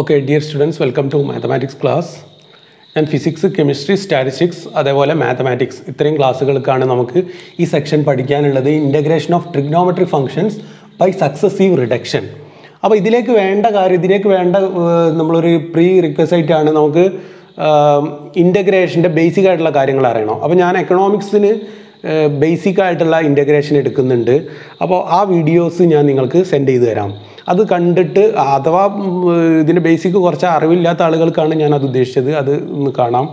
Okay dear students welcome to mathematics class ഞാൻ physics chemistry statistics അതേപോലെ mathematics ഇത്രയും ക്ലാസ്സുകൾക്കാണ് നമുക്ക് ഈ സെക്ഷൻ പഠിക്കാനുള്ളത് integration of trigonometry functions by successive reduction അപ്പോൾ ഇതിലേക്ക് വേണ്ട കാര്യം ഇതിലേക്ക് വേണ്ട നമ്മളൊരു പ്രീ റിക്വസൈറ്റ് ആണ് നമുക്ക് ഇന്റഗ്രേഷന്റെ ബേസിക് ആയിട്ടുള്ള കാര്യങ്ങൾ അറിയണം. അപ്പോൾ ഞാൻ എക്കണോമിക്സിന് ബേസിക് ആയിട്ടുള്ള ഇന്റഗ്രേഷൻ എടുക്കുന്നുണ്ട്. അപ്പോൾ ആ വീഡിയോസ് ഞാൻ നിങ്ങൾക്ക് സെൻഡ് ചെയ്ത് തരാം. അത് കണ്ടിട്ട് അഥവാ ഇതിന്റെ ബേസിക് കുറച്ച് അറിവില്ലാത്ത ആളുകൾക്കാണ് ഞാൻ അത് ഉദ്ദേശിച്ചത്. അത് ഒന്ന് കാണാം.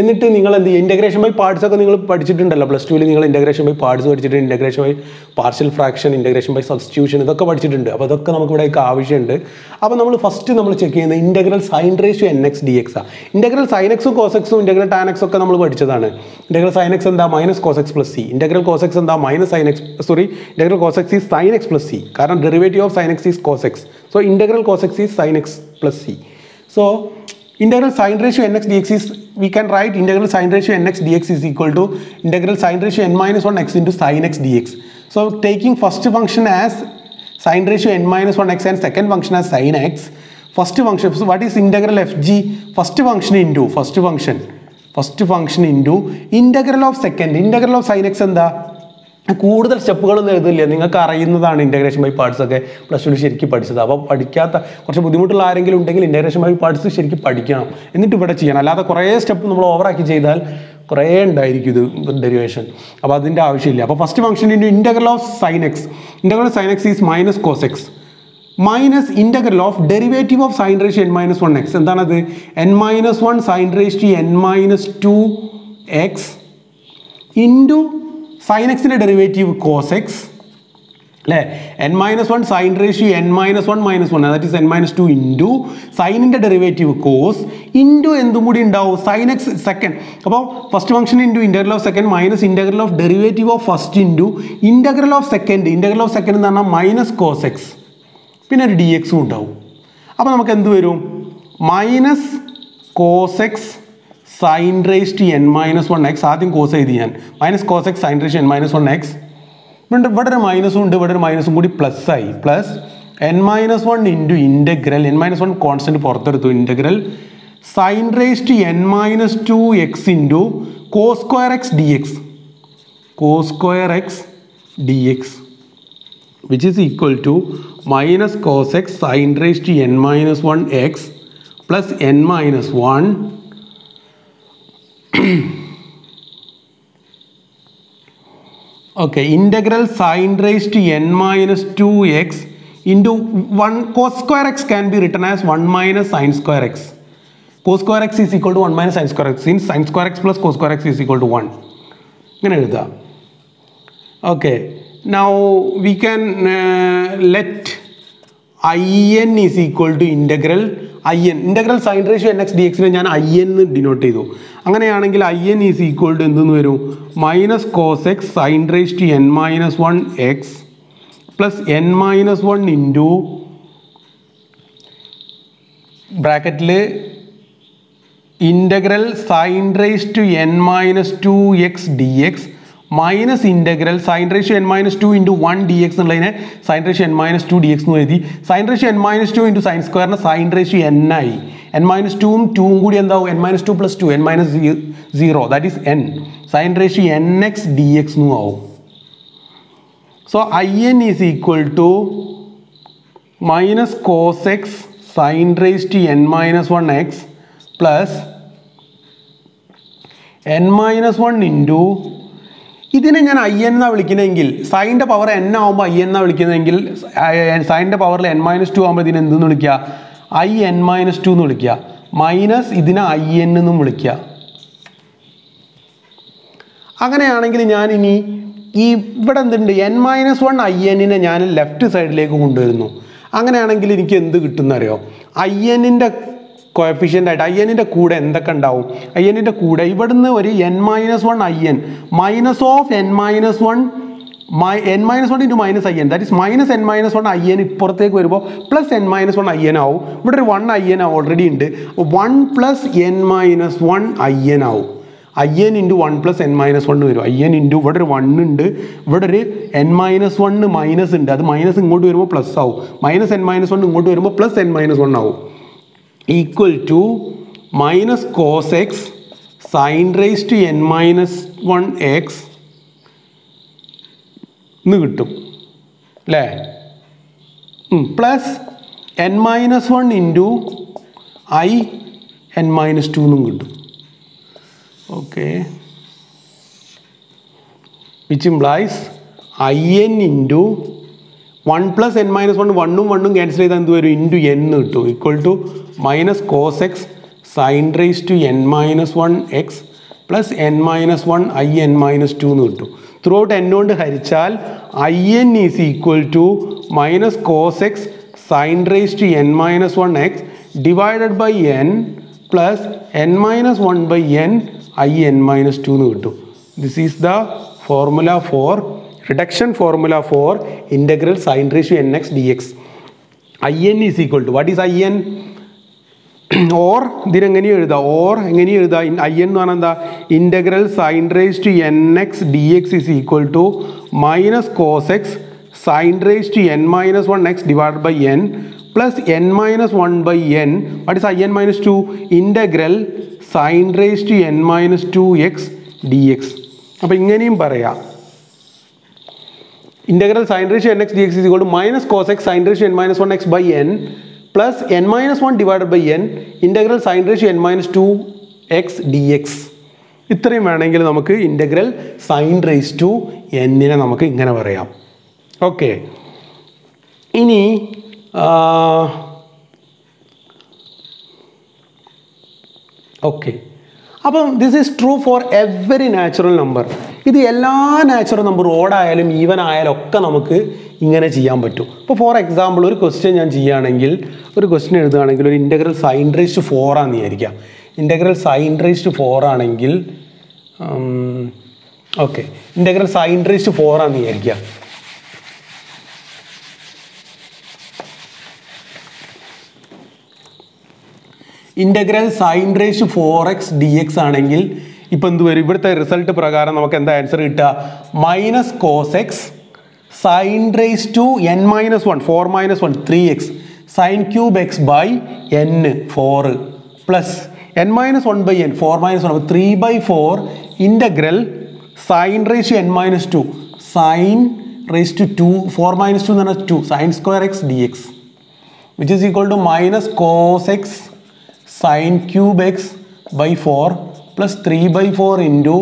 എന്നിട്ട് നിങ്ങൾ എന്ത് ഇന്റഗ്രേഷൻ ബൈ പാർട്സ് ഒക്കെ നിങ്ങൾ പഠിച്ചിട്ടുണ്ടല്ലോ. പ്ലസ് ടുവിൽ നിങ്ങൾ ഇന്റഗ്രേഷൻ ബൈ പാർട്സ് പഠിച്ചിട്ടുണ്ട്. Integration by partial fraction integration by substitution ഇതൊക്കെ പഠിച്ചിട്ടുണ്ട്. അപ്പോൾ അതൊക്കെ നമുക്ക് ഇവിടേക്ക് ആവശ്യമുണ്ട്. അപ്പോൾ നമ്മൾ ഫസ്റ്റ് നമ്മൾ ചെക്ക് ചെയ്യുന്നത് integral sine ratio n x d x ആണ് ഇന്റഗ്രൽ സൈൻ എക്സും കോസെക്സും ഇന്റഗ്രൽ ടാൻ എക്സ് ഒക്കെ നമ്മൾ പഠിച്ചതാണ്. ഇന്റഗ്രൽ സൈൻ എക്സ് എന്താ? Minus cos x plus c integral cos x എന്താ? Minus sine x sorry integral cos x is sine x plus c കാരണം derivative of sine x is cos x so integral cos x is sine x plus c so integral sine ratio nx dx is we can write integral sine ratio nx dx is equal to integral sine ratio n minus 1 x into sine x dx so taking first function as sine ratio n minus 1 x and second function as sine x first function so what is integral fg first function into first function first function into integral of second integral of sine x എന്താ കൂടുതൽ സ്റ്റെപ്പുകളൊന്നും എഴുതില്ല. നിങ്ങൾക്ക് അറിയുന്നതാണ് integration by parts ഒക്കെ. Plus two ശരിക്കും പഠിച്ചത്. അപ്പോൾ പഠിക്കാത്ത കുറച്ച് ബുദ്ധിമുട്ടുള്ള ആരെങ്കിലും ഉണ്ടെങ്കിൽ ഇന്റഗ്രേഷൻ ബൈ പാർട്സ് ശരിക്കും പഠിക്കണം. എന്നിട്ട് ഇവിടെ ചെയ്യണം. അല്ലാതെ കുറേ സ്റ്റെപ്പ് നമ്മൾ ഓവറാക്കി ചെയ്താൽ കുറേ ഉണ്ടായിരിക്കും ഇത് ഡെറിവേഷൻ അപ്പോൾ അതിന്റെ ആവശ്യമില്ല. അപ്പോൾ first function into integral of sine x of sine x is minus cos x minus integral of derivative of sine raise n minus one x എന്താണത്? N minus one sine raise n minus two x into sine എക്സിന്റെ derivative cos x അല്ലേ? N minus one sine ratio n minus one minus one that is n minus two into സൈനിന്റെ derivative cos into എന്തും കൂടി ഉണ്ടാവും. Sine x second അപ്പോൾ first function into integral of second minus integral of derivative of first into integral of second integral of second എന്ന് പറഞ്ഞാൽ minus cos X പിന്നെ ഒരു D എക്സും ഉണ്ടാവും. അപ്പോൾ നമുക്ക് എന്ത് വരും? Minus cos x sine raise to n minus one x ആദ്യം കോസ് എഴുതി ഞാൻ. Minus cos x sine raise n minus one x ഇവിടെ ഇവിടെ ഒരു മൈനസും ഉണ്ട് ഇവിടെ ഒരു മൈനസും കൂടി പ്ലസ് ആയി. Plus n minus one into integral n minus one constant പുറത്തെടുത്തു. Integral sine raise to n minus two x into cos square x d x cos square x d x which is equal to minus cos x sine raised to n minus 1 x plus n minus 1 okay integral sin raised to n minus 2x into 1 cos square x can be written as 1 minus sin square x cos square x is equal to 1 minus sin square x since sin square x plus cos square x is equal to 1 ഇങ്ങനെ എഴുതാം okay now we can uh, let in is equal to n integral sine ratio n x d എക്സിനെ ഞാൻ i എന്ന് denote ചെയ്തു. അങ്ങനെയാണെങ്കിൽ I n is equal to എന്തെന്ന് വരും? Minus cos x sine raise to n minus one x plus n minus one into ബ്രാക്കറ്റിൽ integral sine raise to n minus two x d x minus integral sine ratio n minus two into one d x എന്നുള്ളതിനെ sine ratio n minus two d x എന്ന് എഴുതി. Sine ratio n minus two into sine സ്ക്വയറിന് sine ratio n ആയി. N minus ടുവും ടൂവും കൂടി എന്താവും? N minus two plus two n minus zero that is n sine ratio n x d x എന്നും ആവും. So I n is equal to minus cos x sine raise to n minus one x plus n minus one into ഇതിനെ ഞാൻ I n എന്നാണ് വിളിക്കുന്നതെങ്കിൽ സൈന്റെ power n ആകുമ്പോൾ I എന്നാണ് വിളിക്കുന്നതെങ്കിൽ സൈന്റെ പവറിൽ എൻ മൈനസ് ടു ആകുമ്പോൾ ഇതിനെ എന്തെന്ന് വിളിക്കുക ഐ എൻ മൈനസ് ടു എന്ന് വിളിക്കുക മൈനസ് ഇതിനെ ഐ എൻ എന്നും വിളിക്കുക അങ്ങനെയാണെങ്കിൽ ഞാൻ ഇനി ഈ ഇവിടെ എന്തുണ്ട്? എൻ മൈനസ് വൺ ഐ എന്നിനെ ഞാൻ ലെഫ്റ്റ് സൈഡിലേക്ക് കൊണ്ടുവരുന്നു. അങ്ങനെയാണെങ്കിൽ എനിക്ക് എന്ത് കിട്ടുന്നറിയോ? ഐ എന്നിന്റെ കോയഫിഷ്യന്റ് ആയിട്ട് ഐ എന്നിന്റെ കൂടെ എന്തൊക്കെ ഉണ്ടാവും ഐ എന്നിന്റെ കൂടെ ഇവിടുന്ന് ഒരു n minus one I n minus of n minus one my n minus one into minus I n that is minus n minus one I n ഇപ്പുറത്തേക്ക് വരുമ്പോൾ plus n minus one I n ആവും ഇവിടെ ഒരു one I n already ഉണ്ട് one plus n minus one i n ആവും i n into one plus n minus one വരും I n into ഇവിടെ ഒരു വൺ ഉണ്ട് ഇവിടെ ഒരു എൻ മൈനസ് വണ്ണ് മൈനസ് ഉണ്ട് അത് മൈനസ് ഇങ്ങോട്ട് വരുമ്പോൾ പ്ലസ് ആവും മൈനസ് എൻ മൈനസ് വൺ ഇങ്ങോട്ട് വരുമ്പോൾ പ്ലസ് എൻ മൈനസ് വൺ ആവും equal to minus cos x sine raise to n minus one x എന്ന് കിട്ടും. അല്ലേ plus n minus one into I n minus two എന്നും കിട്ടും. Okay. Which implies I n into one plus n minus one വണ്ണും വണ്ണും cancel ചെയ്താൽ എന്ത് വരും? ഇന്റു എൻ കിട്ടും. Equal to minus cos x sine raise to n minus one x plus n minus one I n minus two എന്ന് കിട്ടും. Throughout n കൊണ്ട് ഹരിച്ചാൽ I n is equal to minus cos x sine raise to n minus one x divided by n plus n minus one by n I n minus two എന്ന് കിട്ടും. This is the formula for reduction formula for integral sine ratio n x d x I n is equal to what is I n or ഇതിനെങ്ങനെയും എഴുതാം? Or എങ്ങനെയും എഴുതാം? I n എന്ന് പറഞ്ഞാൽ എന്താ? Integral sine raise to n x d x is equal to minus cos x sine raise to n minus one x divide by n plus n minus one by n what is I n minus two integral sine raise to n minus two x d x അപ്പോൾ ഇങ്ങനെയും പറയാം. Integral sin ratio nx dx is equal to minus cos x sin ratio n minus 1 x by n plus n minus 1 divided by n integral sin ratio n minus 2 x dx ഇത്രയും വേണമെങ്കിൽ നമുക്ക് integral sine raise to എന്നിനെ നമുക്ക് ഇങ്ങനെ പറയാം okay ഇനി okay അപ്പം this is true for every natural number ഇത് എല്ലാ നാച്ചുറൽ നമ്പർ ഓടായാലും ഈവൻ ആയാലും ഒക്കെ നമുക്ക് ഇങ്ങനെ ചെയ്യാൻ പറ്റും. ഇപ്പോൾ ഫോർ എക്സാമ്പിൾ ഒരു ക്വസ്റ്റ്യൻ ഞാൻ ചെയ്യുകയാണെങ്കിൽ ഒരു ക്വസ്റ്റ്യൻ എഴുതുകയാണെങ്കിൽ ഒരു ഇന്റഗ്രൽ സൈൻ റേസ്റ്റ് ഫോർ ആണെന്ന് വിചാരിക്കാം ഇന്റഗ്രൽ സൈൻ ഫോർ ആണെങ്കിൽ okay integral sine raised four ആണെന്ന് വിചാരിക്കാം integral sine four x d x ആണെങ്കിൽ ഇപ്പം എന്ത് വരും? ഇവിടുത്തെ റിസൾട്ട് പ്രകാരം നമുക്ക് എന്താ ആൻസർ കിട്ടുക? Minus cos x sine raise to n minus one four minus one three x sine cube x by n four plus n minus one by n four minus one three by four integral sine raise to n minus two sine raise to two four minus two എന്ന് പറഞ്ഞാൽ two sine square x d x which is equal to minus cos x sine cube x by four plus three by four into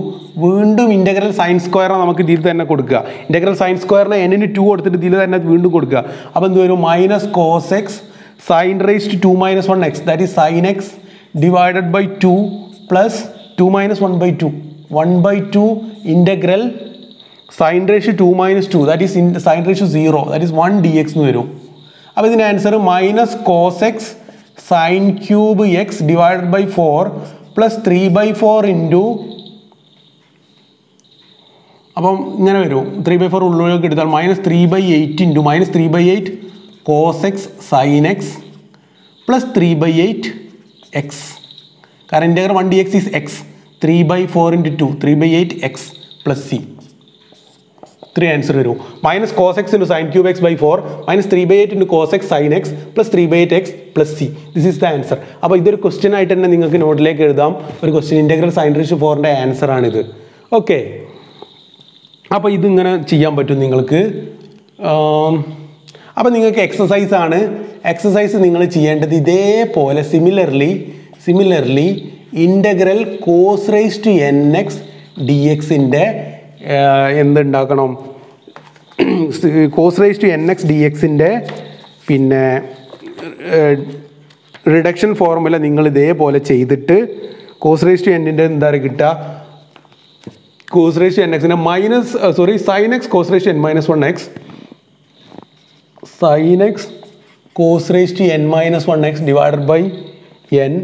വീണ്ടും integral sine സ്ക്വയറിനെ നമുക്ക് ഇതിൽ തന്നെ കൊടുക്കുക. Integral sine സ്ക്വയറിനെ എന്നിന് to കൊടുത്തിട്ട് ഇതിൽ തന്നെ വീണ്ടും കൊടുക്കുക. അപ്പോൾ എന്ത് വരും? Minus cos x sine raise to two minus one x that is sine x divided by two plus two minus one by two one by two integral sine ratio two minus two that is in sine ratio zero that is one d x എന്ന് വരും. അപ്പോൾ ഇതിന്റെ answer minus cos x sine cube x divided by four plus three by four into അപ്പം ഇങ്ങനെ വരും. Three by four ഉള്ളിലേക്ക് എടുത്താൽ minus three by eight into minus three by eight cos x sine x plus three by eight x കാരണം integral one d x is x three by four into two three by eight x plus c three answer വരും. Minus cos x into sine cube x by four minus three by eight into cos x sine x plus three by eight x plus c this is the answer അപ്പോൾ ഇതൊരു question ആയിട്ട് തന്നെ നിങ്ങൾക്ക് നോട്ടിലേക്ക് എഴുതാം. ഒരു question integral sine റിഷ് ഫോറിന്റെ answer ആണിത്. Okay അപ്പോൾ ഇതിങ്ങനെ ചെയ്യാൻ പറ്റും നിങ്ങൾക്ക്. അപ്പോൾ നിങ്ങൾക്ക് എക്സസൈസ് ആണ്. എക്സസൈസ് നിങ്ങൾ ചെയ്യേണ്ടത് ഇതേപോലെ similarly similarly integral cos raise to n x d എക്സിന്റെ എന്തുണ്ടാക്കണം? Cos raise to n x d എക്സിന്റെ പിന്നെ റിഡക്ഷൻ ഫോർമുല നിങ്ങൾ ഇതേപോലെ ചെയ്തിട്ട് കോസ് റേസ് ടു എന്നിന്റെ എന്താ പറയുക കിട്ടുക? കോസ് റേസ് ടു എൻ എക്സിന്റെ minus sorry sine x cos to n minus one x sine x cos raise to n minus one x divided by n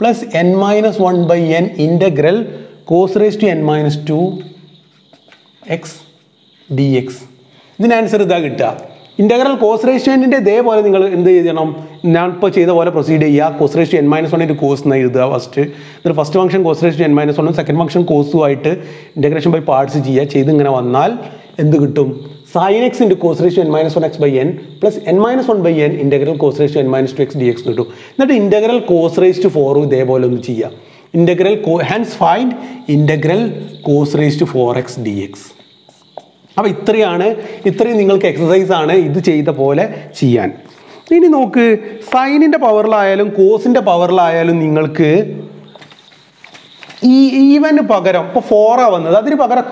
plus n minus one by n integral cos raise to n minus two x d x ഇതിന് answer ഇതാ കിട്ടുക. Integral cos റേഷ്യോന്റെ ഇതേപോലെ നിങ്ങൾ എന്ത് ചെയ്യണം? ഞാൻ ഇപ്പോൾ ചെയ്ത പോലെ പ്രൊസീഡ് ചെയ്യുക. Cos raise to n minus one into cos എന്ന് എഴുതുക ഫസ്റ്റ് എന്നിട്ട് first function cos raise to n minus വണ്ണും സെക്കൻഡ് ഫംഗ്ഷൻ കോസും ആയിട്ട് ഇന്റഗ്രേഷൻ ബൈ പാർട്സ് ചെയ്യുക. ചെയ്ത് ഇങ്ങനെ വന്നാൽ എന്ത് കിട്ടും? Sine x into cos n minus one x by n plus n minus one by n integral cos raise to n minus two x d x കിട്ടും. എന്നിട്ട് ഇന്റഗ്രൽ കോസ് റേസ് ടു ഫോറും ഇതേപോലെ ഒന്ന് ചെയ്യാം integral hence find integral cos raise to four x d x അപ്പോൾ ഇത്രയാണ് ഇത്രയും നിങ്ങൾക്ക് എക്സസൈസ് ആണ് ഇത് ചെയ്ത പോലെ ചെയ്യാൻ. ഇനി നോക്ക് സൈനിന്റെ പവറിലായാലും കോസിന്റെ പവറിലായാലും നിങ്ങൾക്ക് ഈ ഈവന് പകരം ഇപ്പോൾ ഫോറാ വന്നത് അതിന് പകരം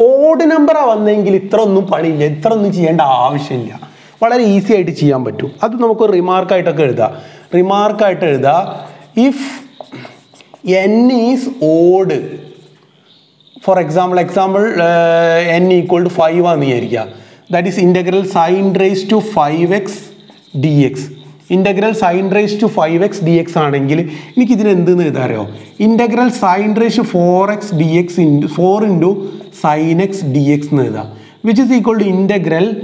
ഓഡ് നമ്പറാ വന്നെങ്കിൽ ഇത്ര ഒന്നും പണിയില്ല ഇത്ര ഒന്നും ചെയ്യേണ്ട ആവശ്യമില്ല. വളരെ ഈസി ആയിട്ട് ചെയ്യാൻ പറ്റും. അത് നമുക്ക് റിമാർക്കായിട്ടൊക്കെ എഴുതാം. റിമാർക്കായിട്ട് എഴുതാം. If n is odd for example example n equal to five ആണെന്ന് വിചാരിക്കുക. That is integral sine raise to five x d x integral sine raise to five x d x ആണെങ്കിൽ എനിക്ക് ഇതിന് എന്തെന്ന് എഴുതാറിയോ integral sine raise to four x d x into four into sine x d x എന്ന് എഴുതാം. Which is equal to integral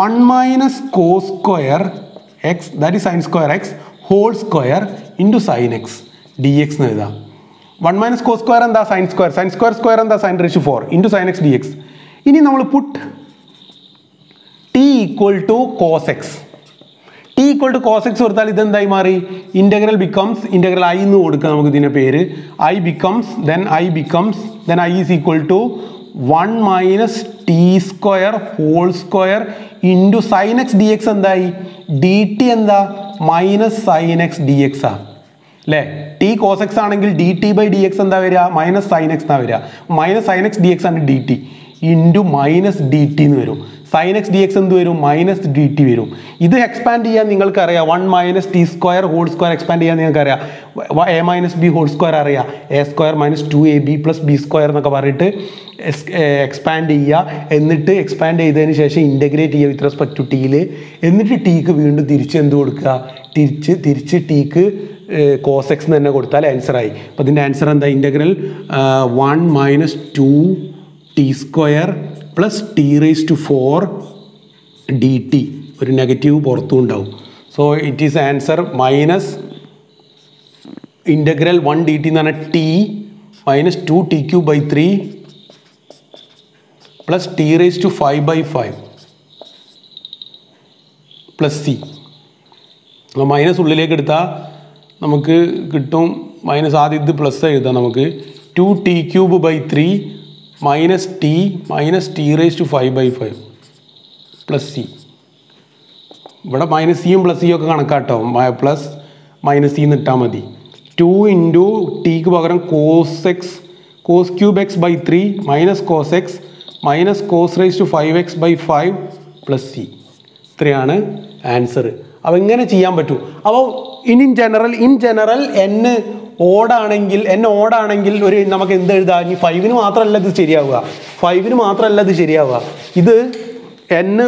one minus cos square x that is sine square x whole square into sine x d x എന്ന് എഴുതാം. One minus cos square എന്താ? Sine square sine square square എന്താ? Sine raise to four into sine x d x ഇനി നമ്മൾ put t equal to cos x t equal to cos x കൊടുത്താൽ ഇതെന്തായി മാറി? Integral becomes integral I എന്ന് കൊടുക്കുക നമുക്ക് ഇതിന്റെ പേര്. I becomes then I becomes then I is equal to one minus t square whole square into sine x d x എന്തായി? D t എന്താ? Minus sine x d x ആ. അല്ലേ t cos x ആണെങ്കിൽ d t by d x എന്താ വരിക? Minus sine x എന്നാ വരിക. Minus sine x d x ആണ് d t into minus d t എന്ന് വരും. സൈൻ എക്സ് ഡി എക്സ് എന്ത് വരും? മൈനസ് ഡി ടി വരും. ഇത് എക്സ്പാൻഡ് ചെയ്യാൻ നിങ്ങൾക്കറിയാം. One minus t square whole square expand ചെയ്യാൻ നിങ്ങൾക്കറിയാം. A minus b whole square അറിയാം. A square minus two a b plus b square എന്നൊക്കെ പറഞ്ഞിട്ട് എക്സ്പാൻഡ് ചെയ്യുക. എന്നിട്ട് എക്സ്പാൻഡ് ചെയ്തതിന് ശേഷം ഇന്റഗ്രേറ്റ് ചെയ്യുക വിത്ത് റെസ്പെക്ട് ടു ടിയിൽ എന്നിട്ട് ടീക്ക് വീണ്ടും തിരിച്ച് എന്ത് കൊടുക്കുക? തിരിച്ച് തിരിച്ച് ടീക്ക് കോസ് എക്സ് തന്നെ കൊടുത്താൽ ആൻസറായി അപ്പോൾ ഇതിന്റെ ആൻസർ എന്താ? Integral one minus two t square plus t raise to four d t ഒരു നെഗറ്റീവ് പുറത്തും ഉണ്ടാവും. So it is answer minus integral one d t എന്ന് പറഞ്ഞാൽ t minus two t cube by three plus t raise to five by five plus c അപ്പോൾ minus ഉള്ളിലേക്ക് എടുത്താൽ നമുക്ക് കിട്ടും മൈനസ് ആദ്യം ഇത് പ്ലസ് എഴുതാം നമുക്ക്. Two t cube by three minus t minus t raise to five by five plus c ഇവിടെ മൈനസ് സിയും പ്ലസ് സിയും ഒക്കെ കണക്കാട്ടോ. പ്ലസ് മൈനസ് സി ഇട്ടാൽ മതി. ടു ഇന്റു ടിക്ക് പകരം cos x cos cube x by three minus cos x minus cos raise to five x by five plus c ഇത്രയാണ് ആൻസർ അപ്പോൾ ഇങ്ങനെ ചെയ്യാൻ പറ്റും? അപ്പോൾ in in general in general എന്ന് ഓടാണെങ്കിൽ എൻ ഓടാണെങ്കിൽ ഒരു നമുക്ക് എന്ത് എഴുതാം? ഇനി ഫൈവിന് മാത്രമല്ല ഇത് ശരിയാവുക. ഫൈവിന് മാത്രമല്ല ഇത് ശരിയാവുക. ഇത് എന്ന്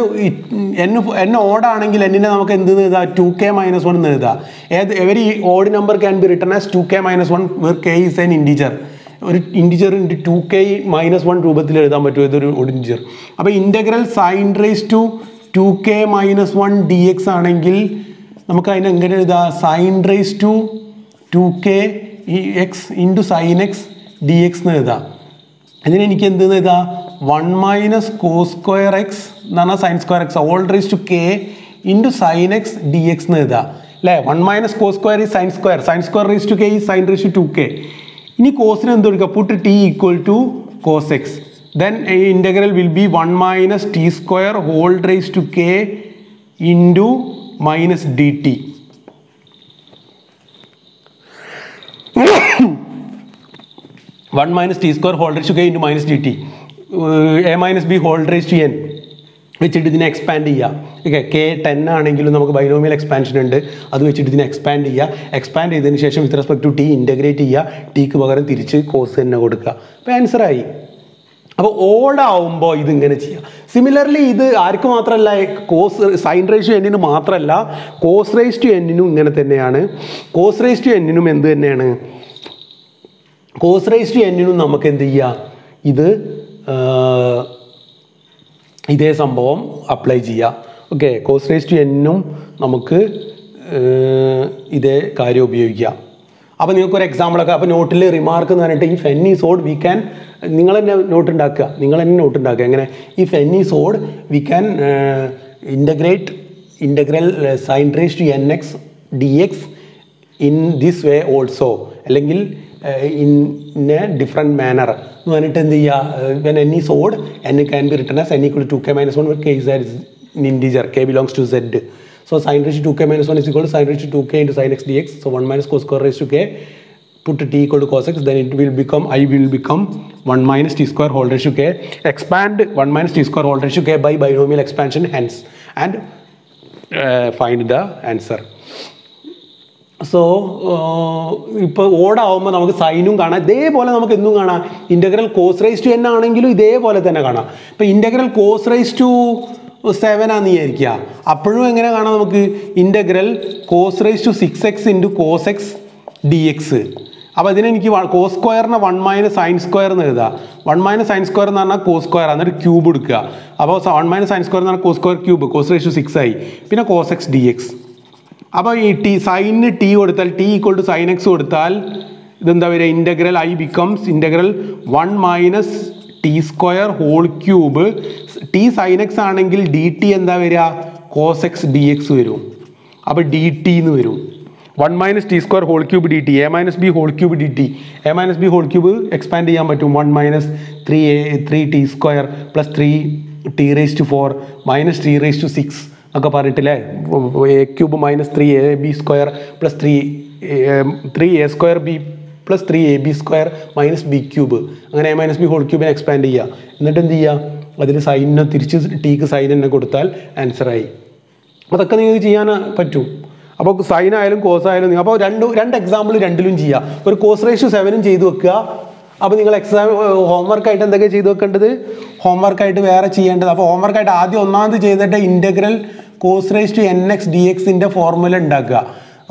എൻ എൻ ഓടാണെങ്കിൽ എന്നിനെ നമുക്ക് എന്ത് എഴുതാം? ടു കെ മൈനസ് വൺ എന്ന് എഴുതാം. ഏത് every odd number can be written as two k minus one where k is an integer ഒരു integer two k minus one രൂപത്തിൽ എഴുതാൻ പറ്റും. ഇതൊരു ഓഡ് ഇൻഡിജർ അപ്പോൾ integral sine raise to two k minus one d x ആണെങ്കിൽ നമുക്ക് അതിനെ എങ്ങനെ എഴുതാം? Sine raise to two k x into sine x d x എന്ന് എഴുതാം. അതിന് എനിക്ക് എന്ത് എഴുതാം? One minus cos square x എന്ന് പറഞ്ഞാൽ sine square x whole raise to k into sine x d x എന്ന് എഴുതാം. അല്ലേ? വൺ മൈനസ് കോ സ്ക്വയർ ഈ sine square sine square raise to k ഈ sine raise to two k ഇനി കോസിന് എന്ത് കൊടുക്കുക put t equal to cos x then ഈ integral will be one minus t square whole raise to k into minus d t one minus t square whole raise to k into minus d t a minus b whole raise to n വെച്ചിട്ട് ഇതിനെ expand ചെയ്യുക okay K ten ആണെങ്കിലും നമുക്ക് binomial expansion ഉണ്ട്. അത് വെച്ചിട്ട് ഇതിനെ expand ചെയ്യുക എക്സ്പാൻഡ് ചെയ്തതിന് ശേഷം with respect to t integrate ചെയ്യുക ടിക്ക് പകരം തിരിച്ച് കോസ് തന്നെ കൊടുക്കുക. അപ്പോൾ ആൻസറായി അപ്പോൾ ഓടാവുമ്പോൾ ഇതിങ്ങനെ ചെയ്യാം. സിമിലർലി ഇത് ആർക്ക് മാത്രമല്ല കോസ് സൈൻ റേസ് ടു എന്നിന് മാത്രമല്ല കോസ് റേസ് ടു എന്നിനും ഇങ്ങനെ തന്നെയാണ്. കോസ് റേസ് ടു എന്നിനും എന്ത് തന്നെയാണ്? കോസ് റേസ് ടു എന്നിനും നമുക്ക് എന്ത് ചെയ്യാം? ഇത് ഇതേ സംഭവം അപ്ലൈ ചെയ്യാം. ഓക്കെ കോസ് റേസ് ടു എന്നും നമുക്ക് ഇതേ കാര്യം ഉപയോഗിക്കാം. അപ്പോൾ നിങ്ങൾക്കൊരു എക്സാമ്പിളൊക്കെ അപ്പോൾ നോട്ടിൽ റിമാർക്ക് എന്ന് പറഞ്ഞിട്ട് if n is odd we can നിങ്ങൾ തന്നെ നോട്ട് ഉണ്ടാക്കുക നിങ്ങൾ തന്നെ നോട്ട് ഉണ്ടാക്കുക എങ്ങനെ if n is odd we can integrate integral sine raise to n x d x in this way also അല്ലെങ്കിൽ ഇൻ എ ഡിഫറെന്റ് മാനർ എന്ന് പറഞ്ഞിട്ട് എന്ത് ചെയ്യുക when n is odd n can be written as n equal to k minus one k is an integer k belongs to Z so sine raise to k minus one is equal sine raise to k into sine x d x so one minus cos square raise to k put t equal to cos x then it will become i will become 1 minus t square whole ratio k expand 1 minus t square whole ratio k by binomial expansion hence and uh, find the answer so ഇപ്പോൾ ഓടാവുമ്പോൾ നമുക്ക് സൈനും കാണാം ഇതേപോലെ നമുക്ക് എന്തും കാണാം integral cos raise to n ആണെങ്കിലും ഇതേപോലെ തന്നെ കാണാം ഇപ്പോൾ integral cos raise to seven ആണെന്ന് വിചാരിക്കുക അപ്പോഴും എങ്ങനെ കാണാം നമുക്ക് integral cos raise to six x into cos x d x അപ്പോൾ അതിനെനിക്ക് കോസ് സ്ക്വയറിനെ വൺ മൈനസ് സൈൻ സ്ക്വയർ എന്ന് എഴുതാം വൺ മൈനസ് സൈൻ സ്ക്വയർ എന്ന് പറഞ്ഞാൽ കോസ് സ്ക്വയർ എന്നിട്ട് ക്യൂബ് എടുക്കുക. അപ്പോൾ വൺ മൈനസ് സൈൻ സ്ക്വയർ എന്ന് പറഞ്ഞാൽ cos square cube cos raise to six ആയി. പിന്നെ കോസ് എക്സ് ഡി എക്സ് അപ്പോൾ ഈ ടി സൈനിന് ടി കൊടുത്താൽ t equal to sine x കൊടുത്താൽ ഇതെന്താ വരിക? Integral I becomes integral one minus t square whole cube t sine x ആണെങ്കിൽ ഡി ടി എന്താ വരിക? കോസ് എക്സ് ഡി എക്സ് വരും. അപ്പോൾ ഡി ടി എന്ന് വരും. One minus t square whole cube d t a minus b whole cube d t a minus b whole cube expand ചെയ്യാൻ പറ്റും. One minus three a three t square plus three t raise to four minus t raise to six ഒക്കെ പറഞ്ഞിട്ടില്ലേ? A cube minus three a b square plus three three a square b plus three a b square minus b cube അങ്ങനെ A minus b whole ക്യൂബിനെ expand ചെയ്യുക എന്നിട്ട് എന്ത് ചെയ്യുക അതിൽ സൈനിനെ തിരിച്ച് ടീക്ക് സൈൻ തന്നെ കൊടുത്താൽ ആൻസറായി അതൊക്കെ നിങ്ങൾക്ക് ചെയ്യാൻ പറ്റും. അപ്പോൾ സൈൻ ആയാലും കോസ് ആയാലും നിങ്ങൾ അപ്പോൾ രണ്ട് രണ്ട് എക്സാമ്പിൾ രണ്ടിലും ചെയ്യാം. ഒരു കോസ് റേഷ്യോ സെവനും ചെയ്തു വെക്കുക. അപ്പോൾ നിങ്ങൾ എക്സാം ഹോംവർക്കായിട്ട് എന്തൊക്കെ ചെയ്തു വെക്കേണ്ടത്? ഹോംവർക്കായിട്ട് വേറെ ചെയ്യേണ്ടത്. അപ്പോൾ ഹോംവർക്കായിട്ട് ആദ്യം ഒന്നാമത് ചെയ്തിട്ട് integral cos raise to n x d എക്സിന്റെ ഫോർമുല ഉണ്ടാക്കുക.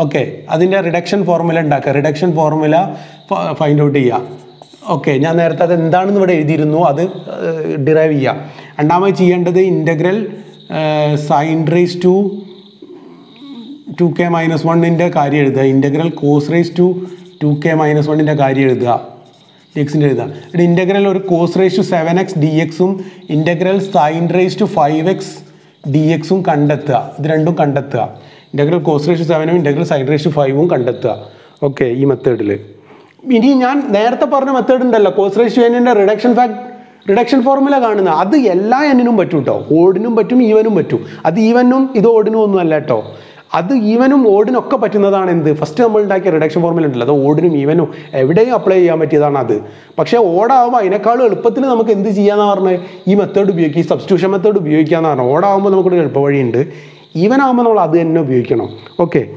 ഓക്കെ അതിന്റെ റിഡക്ഷൻ ഫോർമുല ഉണ്ടാക്കുക. റിഡക്ഷൻ ഫോർമുല ഫൈൻഡ് ഔട്ട് ചെയ്യുക ഓക്കെ ഞാൻ നേരത്തെ അത് എന്താണെന്ന് ഇവിടെ എഴുതിയിരുന്നു. അത് ഡിറൈവ് ചെയ്യുക രണ്ടാമത് ചെയ്യേണ്ടത് integral sine raise to two k minus വണ്ണിന്റെ കാര്യം എഴുതുക. Integral cos raise to two k minus വണ്ണിന്റെ കാര്യം എഴുതുക. ഡി എക്സിന്റെ എഴുതുക. ഇവിടെ ഇന്റഗ്രൽ ഒരു cos raise to seven x d എക്സും integral sine raise to five x d എക്സും കണ്ടെത്തുക. ഇത് രണ്ടും കണ്ടെത്തുക. ഇന്റഗ്രൽ കോസ് റേസ് ടു സെവനും ഇന്റഗ്രൽ സൈൻ റേസ് ടു ഫൈവും കണ്ടെത്തുക. ഓക്കെ ഈ മെത്തേഡിൽ ഇനി ഞാൻ നേരത്തെ പറഞ്ഞ മെത്തേഡ് ഉണ്ടല്ലോ. കോസ് റേസ് ടു എന്നിന്റെ റിഡക്ഷൻ ഫാക്ട് റിഡക്ഷൻ ഫോർമുല കാണുന്ന. അത് എല്ലാ എന്നിനും പറ്റും കേട്ടോ ഓടിനും പറ്റും ഈവനും പറ്റും. അത് ഈവനും ഇത് ഓടിനും ഒന്നും അല്ല കേട്ടോ. അത് ഈവനും ഓടിനും ഒക്കെ പറ്റുന്നതാണ് എന്ത്? ഫസ്റ്റ് നമ്മൾ ഉണ്ടാക്കിയ റിഡക്ഷൻ ഫോർമുല ഉണ്ടല്ലോ. അത് ഓടിനും ഈവനും എവിടെയും അപ്ലൈ ചെയ്യാൻ പറ്റിയതാണ് അത്. പക്ഷേ ഓടാവുമ്പോൾ അതിനേക്കാളും എളുപ്പത്തിൽ നമുക്ക് എന്ത് ചെയ്യാന്ന് പറഞ്ഞു? ഈ മെത്തേഡ് ഉപയോഗിക്കുക ഈ സബ്സ്റ്റിറ്റ്യൂഷൻ മെത്തേഡ് ഉപയോഗിക്കുക എന്ന് പറഞ്ഞു. ഓടാവുമ്പോൾ നമുക്കൊരു എളുപ്പ വഴിയുണ്ട് ഈവനാകുമ്പോൾ നമ്മൾ അത് തന്നെ ഉപയോഗിക്കണം. ഓക്കെ